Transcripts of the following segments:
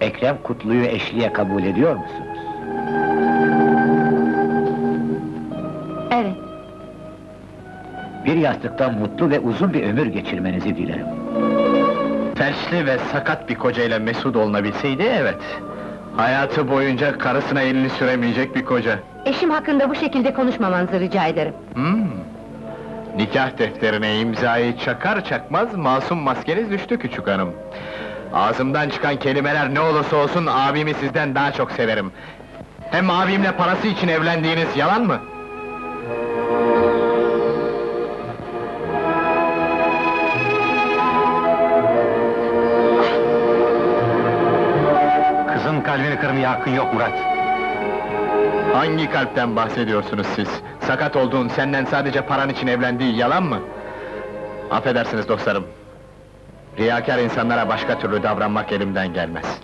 Ekrem Kutlu'yu eşliğe kabul ediyor musunuz? Evet, Bir yastıktan mutlu ve uzun bir ömür geçirmenizi dilerim. Felçli ve sakat bir kocayla mesut olunabilseydi evet. Hayatı boyunca karısına elini süremeyecek bir koca. eşim hakkında bu şekilde konuşmamanızı rica ederim. Hmm. Nikah defterine imzayı çakar çakmaz masum maskeniz düştü küçük hanım. Ağzımdan çıkan kelimeler ne olursa olsun abimi sizden daha çok severim. Hem abimle parası için evlendiğiniz yalan mı? Kızın kalbini kırmaya hakkın yok Murat. Hangi kalpten bahsediyorsunuz siz? Sakat olduğun, senden sadece paran için evlendiği yalan mı? Affedersiniz dostlarım. Riyakar insanlara başka türlü davranmak elimden gelmez.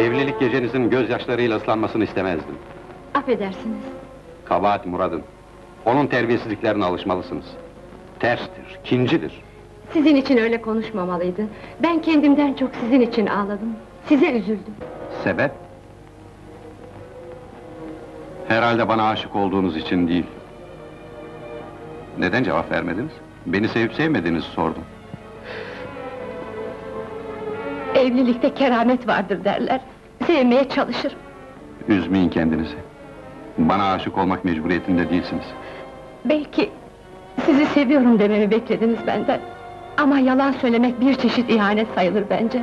Evlilik gecenizin gözyaşlarıyla ıslanmasını istemezdim. Affedersiniz. Kabahat Murad'ın. Onun terbiyesizliklerine alışmalısınız. Terstir, kincidir. Sizin için öyle konuşmamalıydı. Ben kendimden çok sizin için ağladım. Size üzüldüm. Sebep? Herhalde bana aşık olduğunuz için değil. Neden cevap vermediniz? Beni sevip sevmediğinizi sordum. Evlilikte keramet vardır derler. Sevmeye çalışırım. Üzmeyin kendinizi. Bana aşık olmak mecburiyetinde değilsiniz. Belki sizi seviyorum dememi beklediniz benden. Ama yalan söylemek bir çeşit ihanet sayılır bence.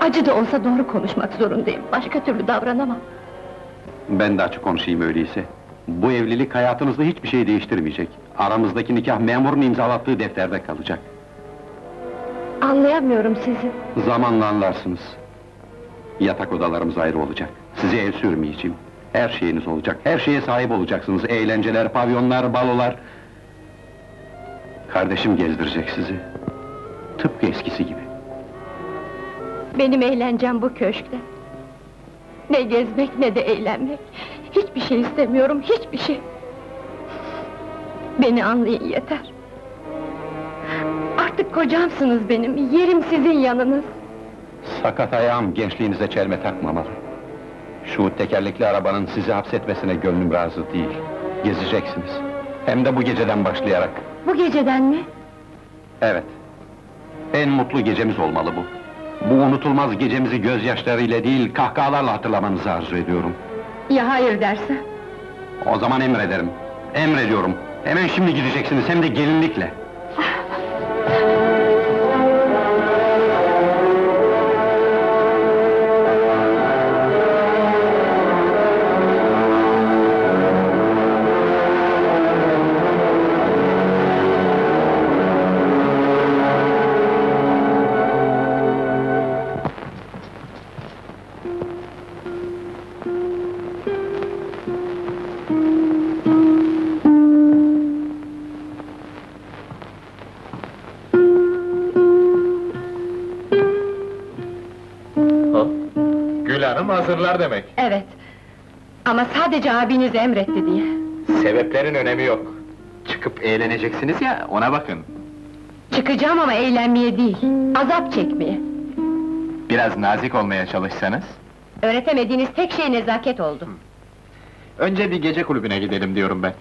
Acı da olsa doğru konuşmak zorundayım. Başka türlü davranamam. Ben de açık konuşayım öyleyse. Bu evlilik hayatınızda hiçbir şey değiştirmeyecek. Aramızdaki nikah memurun imzalattığı defterde kalacak. Anlayamıyorum sizi. Zamanla anlarsınız. Yatak odalarımız ayrı olacak. Size el sürmeyeceğim. Her şeyiniz olacak, her şeye sahip olacaksınız. Eğlenceler, pavyonlar, balolar... Kardeşim gezdirecek sizi. Tıpkı eskisi gibi. Benim eğlencem bu köşkte. Ne gezmek ne de eğlenmek. Hiçbir şey istemiyorum, hiçbir şey. Beni anlayın yeter. Artık kocamsınız benim, yerim sizin yanınız. Sakat ayağım gençliğinize çelme takmamalı. Şu tekerlekli arabanın sizi hapsetmesine gönlüm razı değil. Gezeceksiniz. Hem de bu geceden başlayarak. Bu geceden mi? Evet. En mutlu gecemiz olmalı bu. Bu unutulmaz gecemizi gözyaşlarıyla değil, kahkahalarla hatırlamanızı arzu ediyorum. Ya hayır dersen? O zaman emrederim. Emrediyorum. Hemen şimdi gideceksiniz, hem de gelinlikle. Hanım hazırlar demek. Evet. Ama sadece abiniz emretti diye. Sebeplerin önemi yok. Çıkıp eğleneceksiniz ya, ona bakın. Çıkacağım ama eğlenmeye değil, azap çekmeye. Biraz nazik olmaya çalışsanız. Öğretemediğiniz tek şey nezaket oldu. Önce bir gece kulübüne gidelim diyorum ben.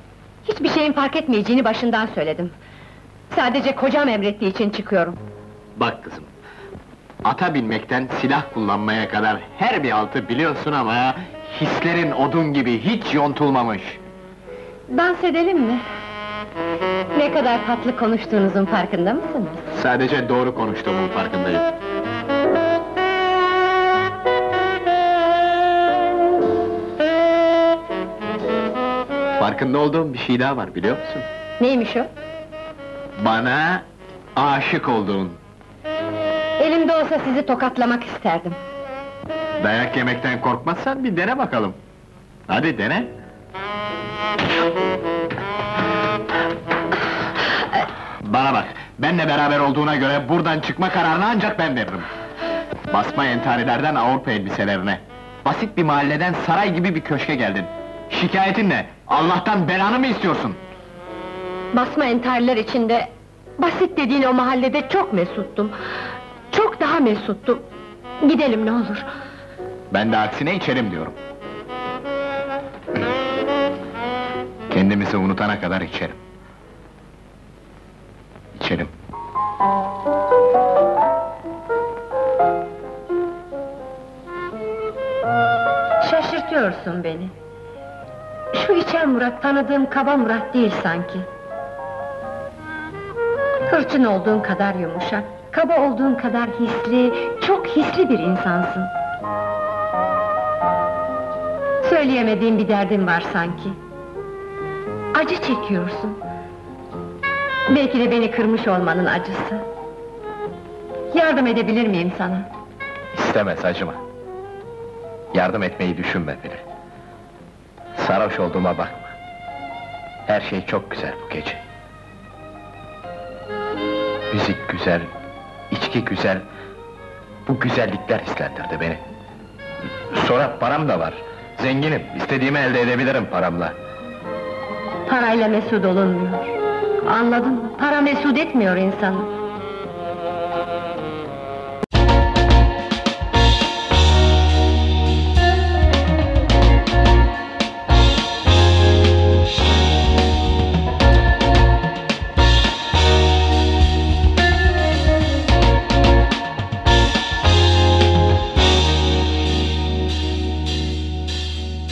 Hiçbir şeyin fark etmeyeceğini başından söyledim. Sadece kocam emrettiği için çıkıyorum. Bak kızım, ata binmekten silah kullanmaya kadar her bir altı biliyorsun ama... ...hislerin odun gibi hiç yontulmamış. Dans edelim mi? Ne kadar tatlı konuştuğunuzun farkında mısınız? Sadece doğru konuştuğumun farkındayım. Farkında olduğum bir şey daha var biliyor musun? Neymiş o? Bana aşık olduğun. Elimde olsa sizi tokatlamak isterdim. Dayak yemekten korkmazsan bir dene bakalım. Hadi dene. Bana bak, benle beraber olduğuna göre buradan çıkma kararını ancak ben veririm. Basma entarilerden Avrupa elbiselerine. Basit bir mahalleden saray gibi bir köşke geldin. Şikayetin ne? Allah'tan belanı mı istiyorsun? Basma entariler içinde... ...basit dediğin o mahallede çok mesuttum. Daha mesuttum. Gidelim ne olur. Ben de aksine içerim diyorum. Kendimizi unutana kadar içerim. İçerim. Şaşırtıyorsun beni. Şu içen Murat tanıdığım kaba Murat değil sanki. Hırçın olduğun kadar yumuşak, kaba olduğun kadar hisli, çok hisli bir insansın. Söyleyemediğin bir derdin var sanki. Acı çekiyorsun. Belki de beni kırmış olmanın acısı. Yardım edebilir miyim sana? İstemez acıma. Yardım etmeyi düşünme bile. Sarhoş olduğuma bakma. Her şey çok güzel bu gece. Müzik güzel, içki güzel. Bu güzellikler hislendirdi beni. Sonra param da var. Zenginim, istediğimi elde edebilirim paramla. Parayla mesut olunmuyor. Anladın mı? Para mesut etmiyor insanı.